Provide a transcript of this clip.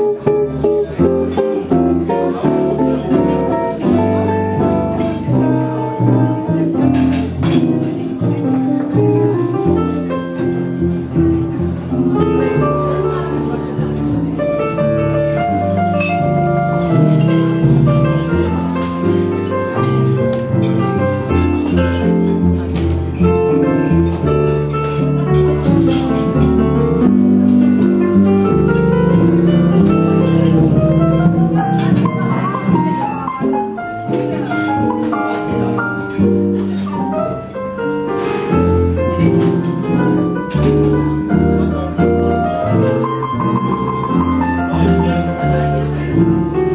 you. you.